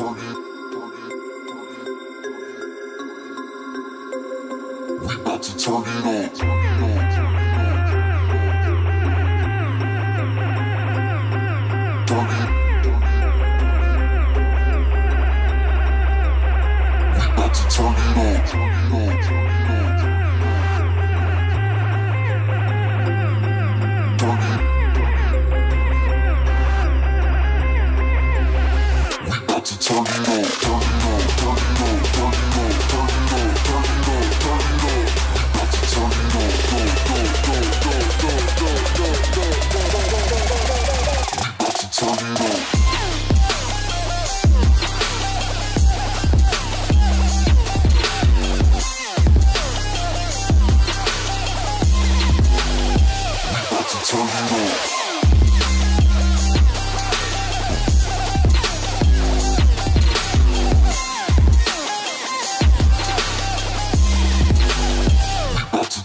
turn it up. We about to turn it up. turn it on.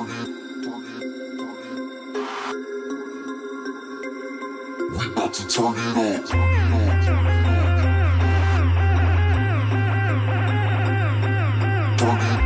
We about to turn it up. Turn it up.